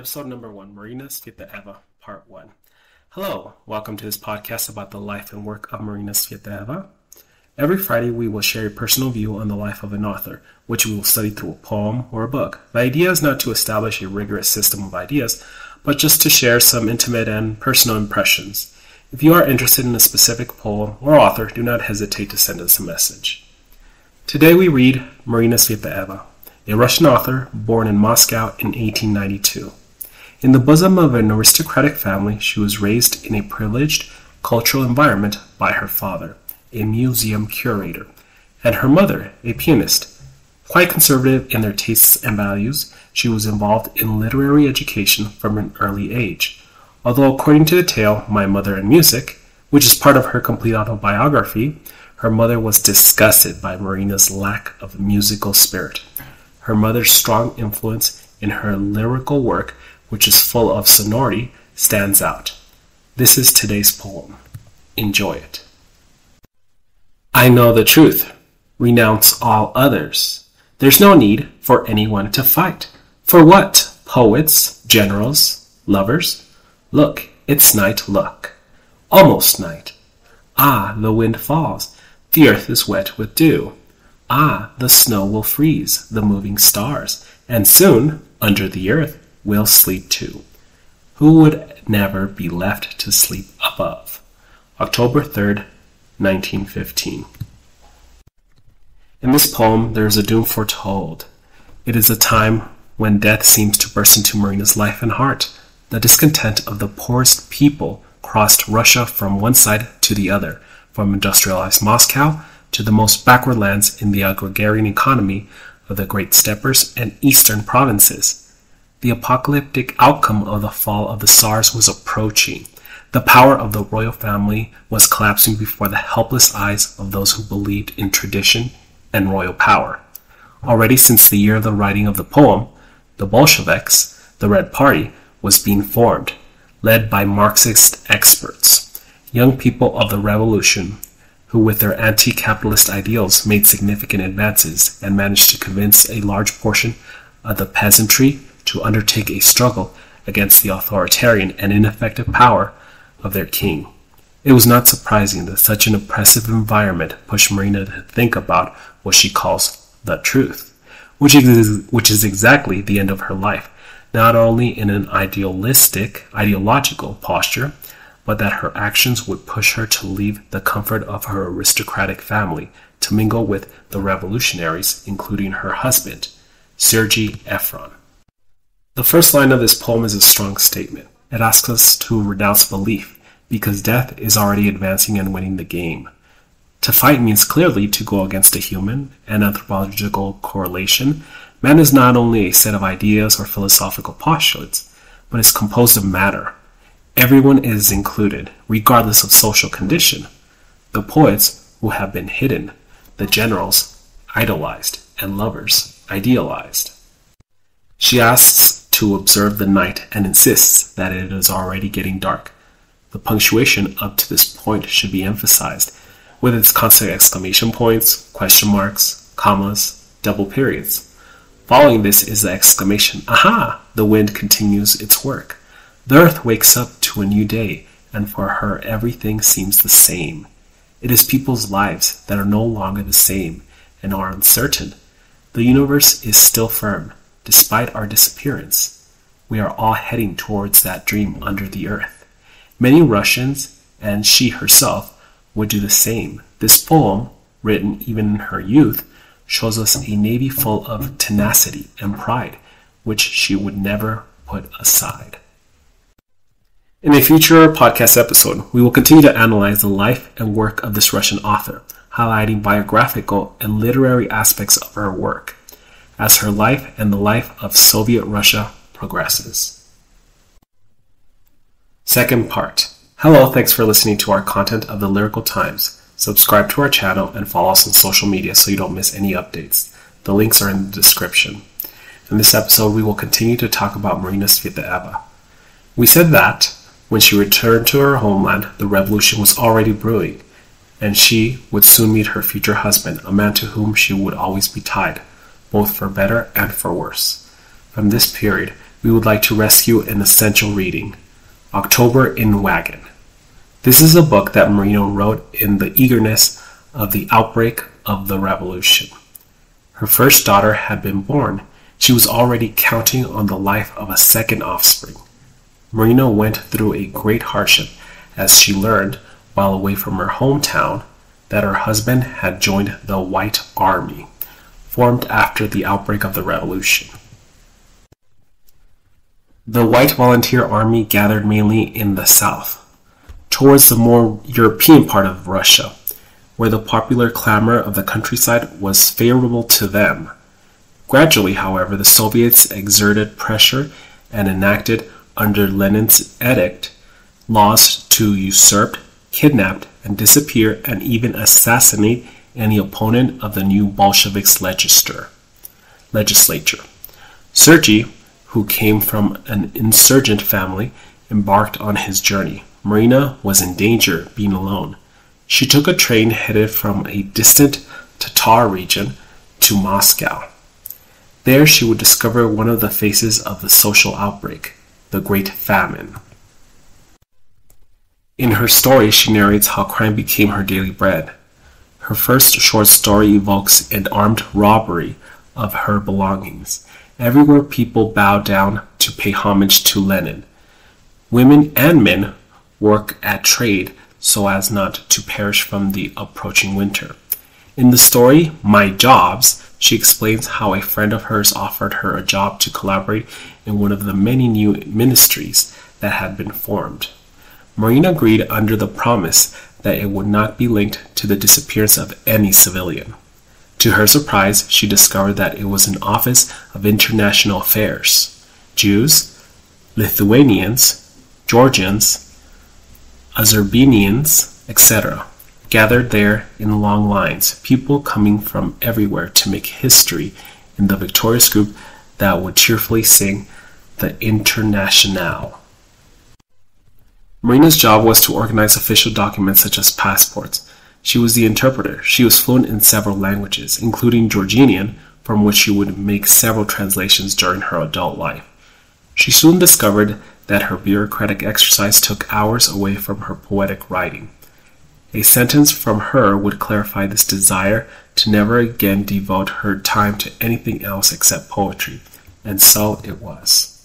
Episode number one Marina Tsvetaeva, Part One. Hello, welcome to this podcast about the life and work of Marina Tsvetaeva. Every Friday, we will share a personal view on the life of an author, which we will study through a poem or a book. The idea is not to establish a rigorous system of ideas, but just to share some intimate and personal impressions. If you are interested in a specific poem or author, do not hesitate to send us a message. Today we read Marina Tsvetaeva, a Russian author born in Moscow in 1892. In the bosom of an aristocratic family, she was raised in a privileged cultural environment by her father, a museum curator, and her mother, a pianist. Quite conservative in their tastes and values, she was involved in literary education from an early age. Although, according to the tale, My Mother and Music, which is part of her complete autobiography, her mother was disgusted by Marina's lack of musical spirit. Her mother's strong influence in her lyrical work which is full of sonority, stands out. This is today's poem. Enjoy it. I know the truth. Renounce all others. There's no need for anyone to fight. For what? Poets, generals, lovers? Look, it's night, look. Almost night. Ah, the wind falls. The earth is wet with dew. Ah, the snow will freeze the moving stars, and soon, under the earth, will sleep too. Who would never be left to sleep above? October 3rd, 1915. In this poem, there is a doom foretold. It is a time when death seems to burst into Marina's life and heart. The discontent of the poorest people crossed Russia from one side to the other, from industrialized Moscow to the most backward lands in the agrarian economy of the great steppes and eastern provinces. The apocalyptic outcome of the fall of the Tsars was approaching. The power of the royal family was collapsing before the helpless eyes of those who believed in tradition and royal power. Already since the year of the writing of the poem, the Bolsheviks, the Red Party, was being formed, led by Marxist experts, young people of the revolution who with their anti-capitalist ideals made significant advances and managed to convince a large portion of the peasantry to undertake a struggle against the authoritarian and ineffective power of their king. It was not surprising that such an oppressive environment pushed Marina to think about what she calls the truth, which is, which is exactly the end of her life, not only in an idealistic, ideological posture, but that her actions would push her to leave the comfort of her aristocratic family to mingle with the revolutionaries, including her husband, Sergei Efron. The first line of this poem is a strong statement. It asks us to renounce belief, because death is already advancing and winning the game. To fight means clearly to go against a human and anthropological correlation. Man is not only a set of ideas or philosophical postulates, but is composed of matter. Everyone is included, regardless of social condition. The poets who have been hidden, the generals idolized, and lovers idealized. She asks to observe the night and insists that it is already getting dark. The punctuation up to this point should be emphasized, with its constant exclamation points, question marks, commas, double periods. Following this is the exclamation, Aha! The wind continues its work. The earth wakes up to a new day, and for her everything seems the same. It is people's lives that are no longer the same and are uncertain. The universe is still firm, despite our disappearance. We are all heading towards that dream under the earth. Many Russians, and she herself, would do the same. This poem, written even in her youth, shows us a navy full of tenacity and pride, which she would never put aside. In a future podcast episode, we will continue to analyze the life and work of this Russian author, highlighting biographical and literary aspects of her work as her life and the life of Soviet Russia progresses. Second part. Hello, thanks for listening to our content of the Lyrical Times. Subscribe to our channel and follow us on social media so you don't miss any updates. The links are in the description. In this episode, we will continue to talk about Marina Tsvetaeva. We said that when she returned to her homeland, the revolution was already brewing, and she would soon meet her future husband, a man to whom she would always be tied both for better and for worse. From this period, we would like to rescue an essential reading October in Wagon. This is a book that Marina wrote in the eagerness of the outbreak of the revolution. Her first daughter had been born. She was already counting on the life of a second offspring. Marina went through a great hardship as she learned, while away from her hometown, that her husband had joined the White Army, formed after the outbreak of the revolution. The White Volunteer Army gathered mainly in the south, towards the more European part of Russia, where the popular clamor of the countryside was favorable to them. Gradually, however, the Soviets exerted pressure and enacted, under Lenin's edict, laws to usurp, kidnap, and disappear and even assassinate any opponent of the new Bolsheviks legislature. legislature. Sergei, who came from an insurgent family, embarked on his journey. Marina was in danger being alone. She took a train headed from a distant Tatar region to Moscow. There she would discover one of the faces of the social outbreak, the Great Famine. In her story, she narrates how crime became her daily bread. Her first short story evokes an armed robbery of her belongings. Everywhere people bow down to pay homage to Lenin. Women and men work at trade so as not to perish from the approaching winter. In the story, My Jobs, she explains how a friend of hers offered her a job to collaborate in one of the many new ministries that had been formed. Marina agreed under the promise that it would not be linked to the disappearance of any civilian. To her surprise, she discovered that it was an office of international affairs. Jews, Lithuanians, Georgians, Azerbaijanians, etc., gathered there in long lines, people coming from everywhere to make history in the victorious group that would cheerfully sing the Internationale. Marina's job was to organize official documents such as passports. She was the interpreter. She was fluent in several languages, including Georgian, from which she would make several translations during her adult life. She soon discovered that her bureaucratic exercise took hours away from her poetic writing. A sentence from her would clarify this desire to never again devote her time to anything else except poetry, and so it was.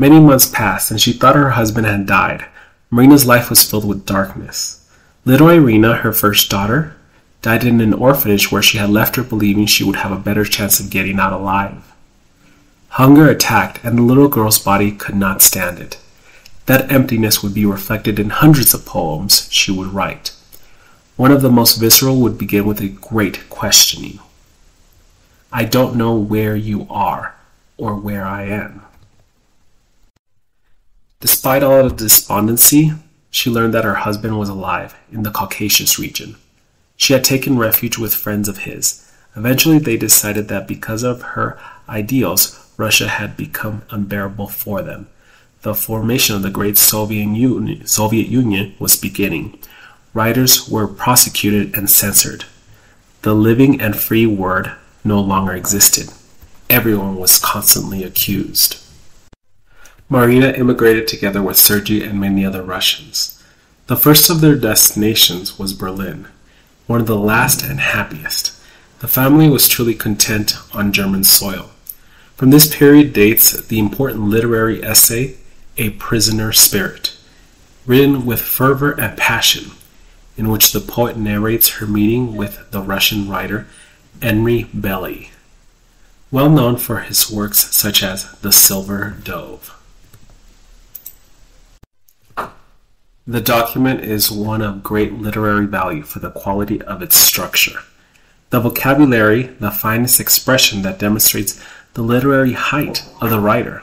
Many months passed, and she thought her husband had died. Marina's life was filled with darkness. Little Irina, her first daughter, died in an orphanage where she had left her believing she would have a better chance of getting out alive. Hunger attacked, and the little girl's body could not stand it. That emptiness would be reflected in hundreds of poems she would write. One of the most visceral would begin with a great questioning I don't know where you are or where I am. Despite all the despondency, she learned that her husband was alive in the Caucasus region. She had taken refuge with friends of his. Eventually, they decided that because of her ideals, Russia had become unbearable for them. The formation of the great Soviet Union, Soviet Union was beginning. Writers were prosecuted and censored. The living and free word no longer existed. Everyone was constantly accused. Marina immigrated together with Sergei and many other Russians. The first of their destinations was Berlin, one of the last and happiest. The family was truly content on German soil. From this period dates the important literary essay, A Prisoner Spirit, written with fervor and passion, in which the poet narrates her meeting with the Russian writer Andrei Bely, well known for his works such as The Silver Dove. The document is one of great literary value for the quality of its structure. The vocabulary, the finest expression that demonstrates the literary height of the writer.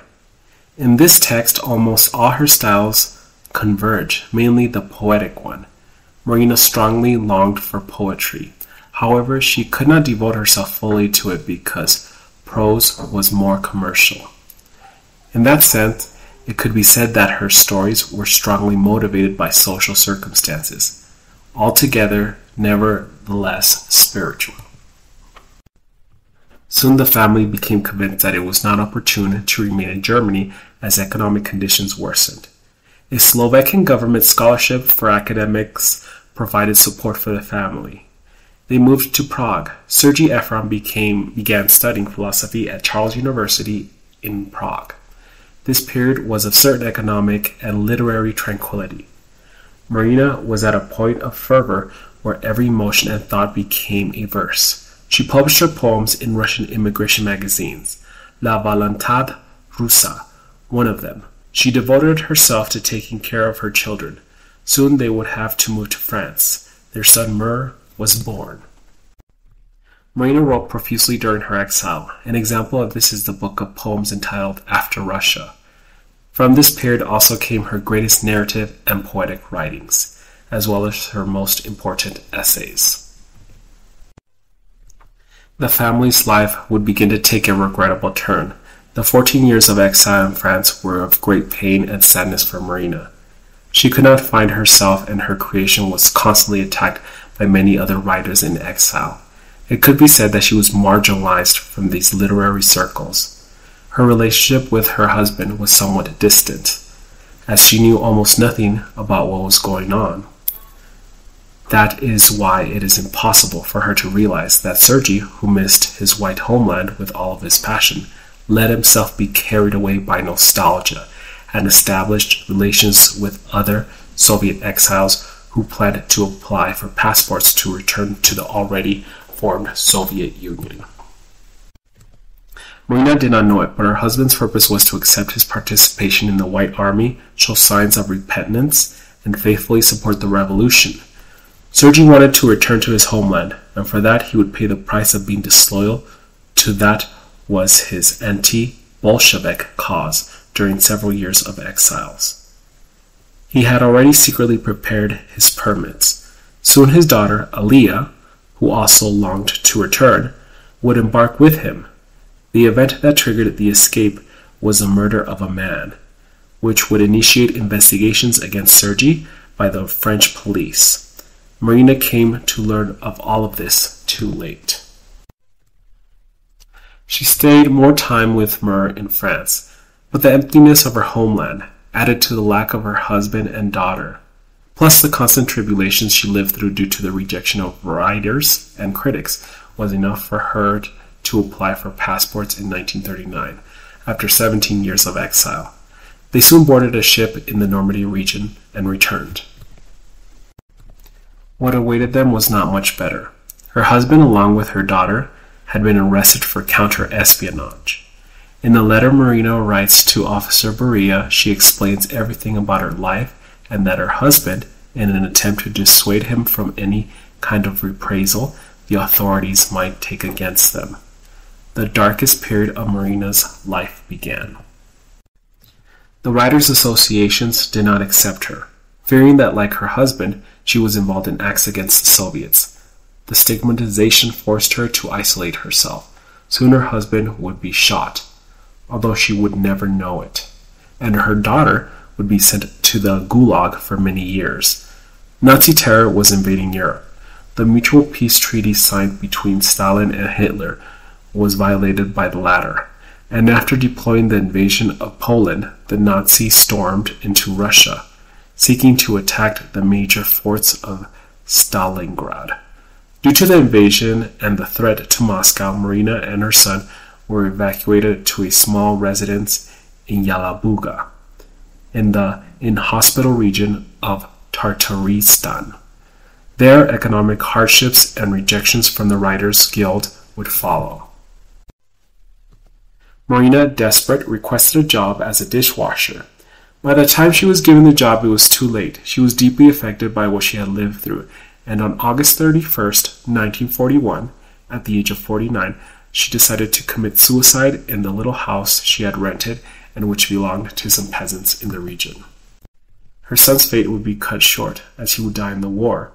In this text, almost all her styles converge, mainly the poetic one. Marina strongly longed for poetry. However, she could not devote herself fully to it because prose was more commercial. In that sense, it could be said that her stories were strongly motivated by social circumstances, altogether, nevertheless, spiritual. Soon the family became convinced that it was not opportune to remain in Germany as economic conditions worsened. A Slovakian government scholarship for academics provided support for the family. They moved to Prague. Sergei Ephron became, began studying philosophy at Charles University in Prague. This period was of certain economic and literary tranquility. Marina was at a point of fervor where every emotion and thought became a verse. She published her poems in Russian immigration magazines, La Voluntad Russa, one of them. She devoted herself to taking care of her children. Soon they would have to move to France. Their son Mur was born. Marina wrote profusely during her exile. An example of this is the book of poems entitled After Russia. From this period also came her greatest narrative and poetic writings, as well as her most important essays. The family's life would begin to take a regrettable turn. The 14 years of exile in France were of great pain and sadness for Marina. She could not find herself, and her creation was constantly attacked by many other writers in exile. It could be said that she was marginalized from these literary circles. Her relationship with her husband was somewhat distant, as she knew almost nothing about what was going on. That is why it is impossible for her to realize that Sergei, who missed his white homeland with all of his passion, let himself be carried away by nostalgia and established relations with other Soviet exiles who planned to apply for passports to return to the already formed Soviet Union. Marina did not know it, but her husband's purpose was to accept his participation in the White Army, show signs of repentance, and faithfully support the revolution. Sergei wanted to return to his homeland, and for that he would pay the price of being disloyal to that was his anti-Bolshevik cause during several years of exiles. He had already secretly prepared his permits. Soon his daughter, Alia, who also longed to return, would embark with him. The event that triggered the escape was the murder of a man, which would initiate investigations against Sergei by the French police. Marina came to learn of all of this too late. She stayed more time with Mur in France, but the emptiness of her homeland, added to the lack of her husband and daughter, plus the constant tribulations she lived through due to the rejection of writers and critics, was enough for her to apply for passports in 1939, after 17 years of exile. They soon boarded a ship in the Normandy region and returned. What awaited them was not much better. Her husband, along with her daughter, had been arrested for counter espionage. In the letter Marina writes to Officer Beria, she explains everything about her life and that her husband, in an attempt to dissuade him from any kind of reprisal the authorities might take against them. The darkest period of Marina's life began. The Writers' Associations did not accept her, fearing that, like her husband, she was involved in acts against the Soviets. The stigmatization forced her to isolate herself. Soon her husband would be shot, although she would never know it, and her daughter would be sent to the Gulag for many years. Nazi terror was invading Europe. The mutual peace treaty signed between Stalin and Hitler was violated by the latter, and after deploying the invasion of Poland, the Nazis stormed into Russia seeking to attack the major forts of Stalingrad. Due to the invasion and the threat to Moscow, Marina and her son were evacuated to a small residence in Yelabuga, in the inhospitable region of Tartaristan. There, economic hardships and rejections from the Writers' Guild would follow. Marina, desperate, requested a job as a dishwasher. By the time she was given the job, it was too late. She was deeply affected by what she had lived through, and on August 31st, 1941, at the age of 49, she decided to commit suicide in the little house she had rented and which belonged to some peasants in the region. Her son's fate would be cut short, as he would die in the war.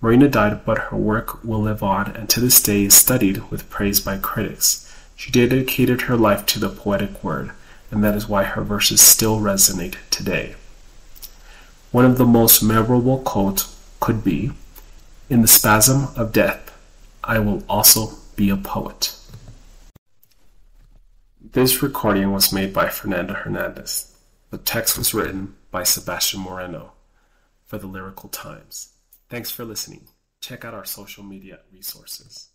Marina died, but her work will live on and to this day is studied with praise by critics. She dedicated her life to the poetic word and that is why her verses still resonate today. One of the most memorable quotes could be In the spasm of death, I will also be a poet. This recording was made by Fernando Hernandez. The text was written by Sebastian Moreno for the Lyrical Times. Thanks for listening. Check out our social media resources.